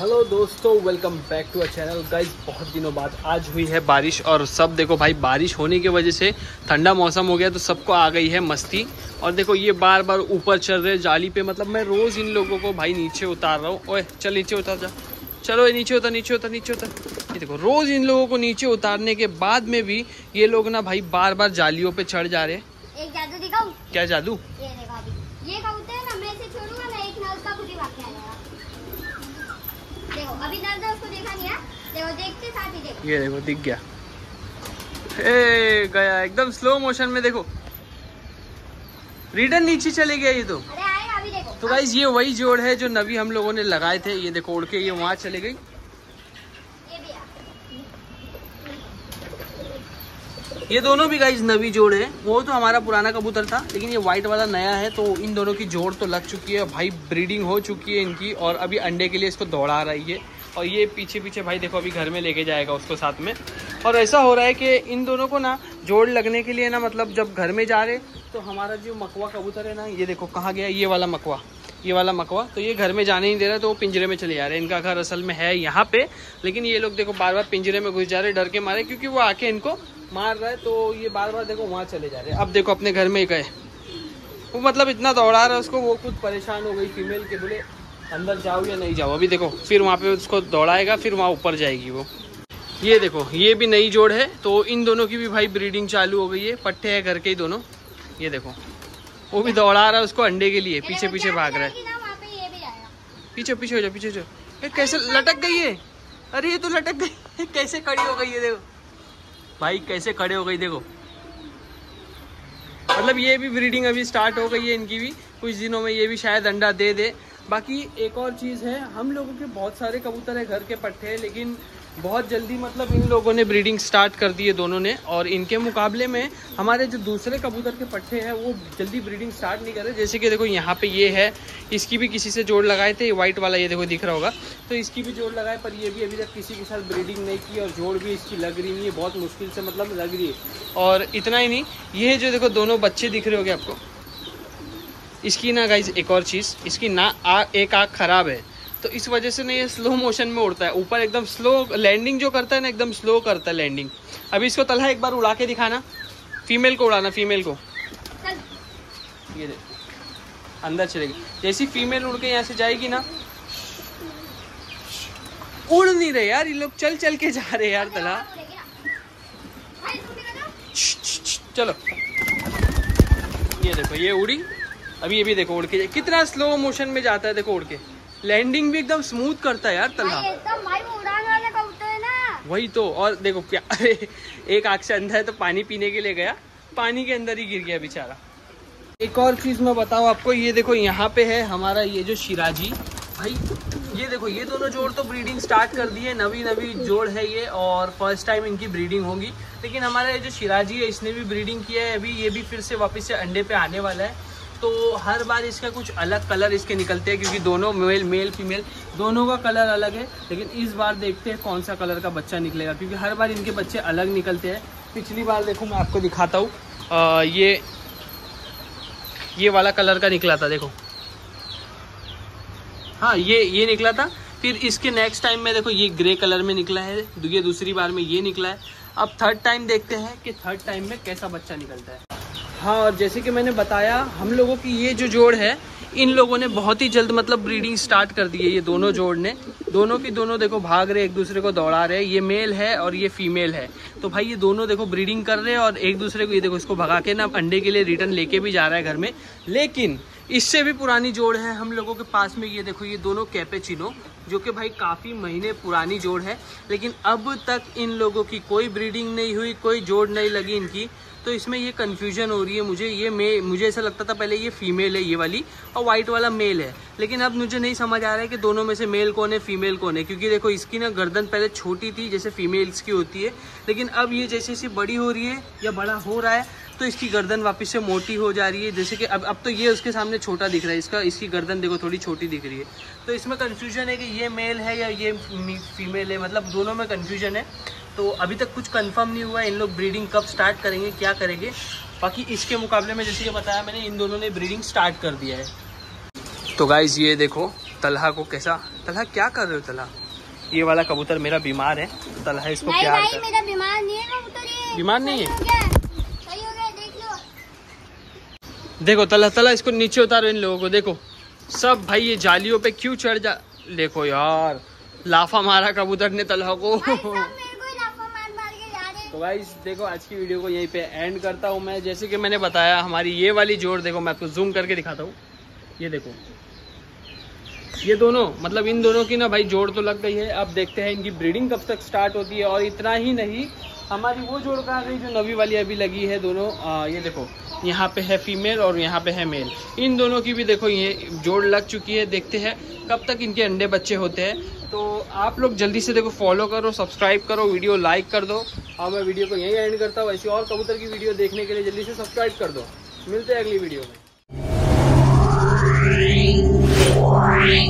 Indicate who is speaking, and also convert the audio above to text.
Speaker 1: Hello दोस्तों welcome back to a channel guys बहुत दिनों बाद आज हुई है बारिश और सब देखो भाई बारिश होने की वजह से ठंडा मौसम हो गया तो सबको आ गई है मस्ती। और देखो ये बार बार ऊपर चल रहे जाली पे। मतलब मैं रोज़ इन लोगों को भाई नीचे उतार रहा हूँ। ओए चल नीचे उतार जा। चलो ये नीचे उतर नीचे उतर नीचे उतर। ये देखो रोज़ इन लोगों को नीचे उतारने के बाद में भी ये लोग ना भाई बार बार जालियों पे चढ़ जा रहे हैं।
Speaker 2: एक जादू दिखाऊँ?
Speaker 1: क्या जादू
Speaker 2: ये देखो अभी ये कबूतर है ना मैं इसे छोड़ूँगा ना एक ना उसका खुद ही भाग के आ जाएगा देखो अभी है उसको देखा नहीं है। देखो देखते साथ ही देखो।
Speaker 1: ये देखो दिख गया। ए गया एकदम स्लो मोशन में देखो। रिटर्न नीचे चले गया ये तो।
Speaker 2: अरे आएगा अभी देखो।
Speaker 1: तो गाइज़ ये वही जोड़ है जो नवी हम लोगों ने लगाए थे। ये देखो उड़ के ये वहाँ चले गई।
Speaker 2: ये
Speaker 1: ये दोनों भी गाइज़ नवी जोड़ है। वो तो हमारा पुराना कबूतर था लेकिन ये व्हाइट वाला नया है तो इन दोनों की जोड़ तो लग चुकी है। भाई ब्रीडिंग हो चुकी है इनकी और अभी अंडे के लिए इसको दौड़ा रही है। और ये पीछे पीछे भाई देखो अभी घर में लेके जाएगा उसको साथ में। और ऐसा हो रहा है कि इन दोनों को ना जोड़ लगने के लिए ना मतलब जब घर में जा रहे तो हमारा जो मकवा कबूतर है ना, ये देखो कहाँ गया? ये वाला मकवा। ये वाला मकवा। तो ये घर में जाने नहीं दे रहा तो वो पिंजरे में चले जा रहे हैं। इनका घर असल में है यहाँ पे, लेकिन ये लोग देखो बार बार पिंजरे में घुस जा रहे डर के मारे, क्योंकि वो आके इनको मार रहा है तो ये बार बार देखो वहाँ चले जा रहे हैं। अब देखो अपने घर में गए। वो मतलब इतना दौड़ा रहा है उसको, वो खुद परेशान हो गई फीमेल के बोले अंदर जाओ या नहीं जाओ? अभी देखो फिर वहाँ पे उसको दौड़ाएगा फिर वहाँ ऊपर जाएगी वो। ये देखो ये भी नई जोड़ है तो इन दोनों की भी भाई ब्रीडिंग चालू हो गई है पट्टे है घर के ही दोनों। ये देखो वो भी दौड़ा रहा है उसको अंडे के लिए पीछे पीछे भाग रहा है। पीछे पीछे हो जाओ पीछे हो जाओ। कैसे लटक गई है? अरे ये तो लटक गई कैसे खड़ी हो गई है देखो। भाई कैसे खड़े हो गई देखो। मतलब ये भी ब्रीडिंग अभी स्टार्ट हो गई है इनकी भी। कुछ दिनों में ये भी शायद अंडा दे दे। बाकी एक और चीज़ है, हम लोगों के बहुत सारे कबूतर है घर के पट्टे हैं, लेकिन बहुत जल्दी मतलब इन लोगों ने ब्रीडिंग स्टार्ट कर दी है दोनों ने, और इनके मुकाबले में हमारे जो दूसरे कबूतर के पट्टे हैं, वो जल्दी ब्रीडिंग स्टार्ट नहीं कर रहे। जैसे कि देखो यहाँ पे ये है, इसकी भी किसी से जोड़ लगाए थे व्हाइट वाला ये देखो दिख रहा होगा। तो इसकी भी जोड़ लगाए, पर ये भी अभी तक किसी के साथ ब्रीडिंग नहीं की, और जोड़ भी इसकी लग रही नहीं है, बहुत मुश्किल से मतलब लग रही है। और इतना ही नहीं, ये जो देखो दोनों बच्चे दिख रहे होगे आपको। इसकी ना गाइज़ एक और चीज़ इसकी ना आ, एक आँख खराब है। तो इस वजह से ना ये स्लो मोशन में उड़ता है। ऊपर एकदम स्लो लैंडिंग जो करता है ना एकदम स्लो करता है लैंडिंग अभी इसको तलहा एक बार उड़ा के दिखाना। फीमेल को उड़ाना फीमेल को। ये दे अंदर चलेगी जैसी फीमेल उड़ के यहाँ से जाएगी ना उड़ नहीं रहे यार ये लोग चल चल के जा रहे यार तला चलो। ये देखो ये उड़ी। अभी ये भी देखो उड़ के कितना स्लो मोशन में जाता है देखो उड़ के। लैंडिंग भी एकदम स्मूथ करता है यार तलहा
Speaker 2: भाई एकदम भाई वो उड़ान वाला कबूतर है ना।
Speaker 1: वही तो और देखो क्या अरे एक आँख से अंधा है तो पानी पीने के लिए गया पानी के अंदर ही गिर गया बेचारा। एक और चीज़ मैं बताऊँ आपको ये देखो यहाँ पे है हमारा ये जो शिराजी। भाई ये देखो ये दोनों जोड़ तो ब्रीडिंग स्टार्ट कर दी है नवी नवी जोड़ है ये और फ़र्स्ट टाइम इनकी ब्रीडिंग होगी। लेकिन हमारा ये जो शिराजी है इसने भी ब्रीडिंग किया है अभी ये भी फिर से वापस से अंडे पे आने वाला है। तो हर बार इसका कुछ अलग कलर इसके निकलते हैं, क्योंकि दोनों मेल मेल फीमेल दोनों का कलर अलग है, लेकिन इस बार देखते हैं कौन सा कलर का बच्चा निकलेगा, क्योंकि हर बार इनके बच्चे अलग निकलते हैं। पिछली बार देखो मैं आपको दिखाता हूँ ये ये वाला कलर का निकला था, देखो। हाँ ये ये निकला था। फिर इसके नेक्स्ट टाइम में देखो ये ग्रे कलर में निकला है ये दूसरी बार में ये निकला है। अब थर्ड टाइम देखते हैं कि थर्ड टाइम में कैसा बच्चा निकलता है। हाँ और जैसे कि मैंने बताया, हम लोगों की ये जो जोड़ है, इन लोगों ने बहुत ही जल्द मतलब ब्रीडिंग स्टार्ट कर दी है ये दोनों जोड़ ने। दोनों की दोनों देखो भाग रहे, एक दूसरे को दौड़ा रहे, ये मेल है और ये फीमेल है। तो भाई ये दोनों देखो ब्रीडिंग कर रहे हैं और एक दूसरे को, ये देखो इसको भगा के ना अंडे के लिए रिटर्न लेके भी जा रहा है घर में। लेकिन, इससे भी पुरानी जोड़ है हम लोगों के पास में, ये देखो ये दोनों कैपेचिनो जो कि भाई काफ़ी महीने पुरानी जोड़ है। लेकिन अब तक इन लोगों की कोई ब्रीडिंग नहीं हुई, कोई जोड़ नहीं लगी इनकी। तो इसमें ये कन्फ्यूज़न हो रही है मुझे। ये मे मुझे ऐसा लगता था पहले ये फीमेल है ये वाली और वाइट वाला मेल है। लेकिन अब मुझे नहीं समझ आ रहा है कि दोनों में से मेल कौन है फीमेल कौन है। क्योंकि देखो, इसकी ना गर्दन पहले छोटी थी, जैसे फीमेल्स की होती है। लेकिन अब ये जैसे जैसे बड़ी हो रही है या बड़ा हो रहा है तो इसकी गर्दन वापस से मोटी हो जा रही है। जैसे कि अब अब तो ये उसके सामने छोटा दिख रहा है। इसका इसकी गर्दन देखो, थोड़ी छोटी दिख रही है। तो इसमें कन्फ्यूज़न है कि ये मेल है या ये फीमेल है। मतलब दोनों में कन्फ्यूज़न है। तो अभी तक कुछ कंफर्म नहीं हुआ इन लोग ब्रीडिंग कब स्टार्ट करेंगे क्या करेंगे। बाकी इसके मुकाबले में जैसे कि बताया मैंने इन दोनों ने ब्रीडिंग स्टार्ट कर दिया है। तो गाइज़ ये देखो तलहा को कैसा तलहा क्या कर रहे हो तलहा? ये वाला कबूतर मेरा बीमार है तलहा इसको
Speaker 2: भाई मेरा बीमार नहीं है
Speaker 1: बीमार नहीं
Speaker 2: देख
Speaker 1: तला तला इसको नीचे उतारो इन लोगों को देखो। सब भाई ये जालियों पे क्यों चढ़ जा देखो यार लाफा मारा कबूतर ने तलहा को
Speaker 2: भाई सब मेरे को ही लाफा मार मार के जा रहे हैं।
Speaker 1: तो भाई देखो, आज की वीडियो को यहीं पे एंड करता हूँ मैं। जैसे कि मैंने बताया, हमारी ये वाली जोड़, देखो, मैं आपको जूम करके दिखाता हूँ। ये देखो। ये दोनों मतलब इन दोनों की ना भाई जोड़ तो लग गई है। अब देखते हैं इनकी ब्रीडिंग कब तक स्टार्ट होती है और इतना ही नहीं हमारी वो जोड़ कहाँ गई जो नवी वाली अभी लगी है दोनों? आ, ये देखो यहाँ पे है फीमेल और यहाँ पे है मेल इन दोनों की भी देखो ये जोड़ लग चुकी है देखते हैं कब तक इनके अंडे बच्चे होते हैं। तो आप लोग जल्दी से देखो फॉलो करो सब्सक्राइब करो वीडियो लाइक कर दो। और मैं वीडियो को यहीं एंड करता हूँ ऐसी और कबूतर की वीडियो देखने के लिए जल्दी से सब्सक्राइब कर दो। मिलते हैं अगली वीडियो में।
Speaker 3: Wow.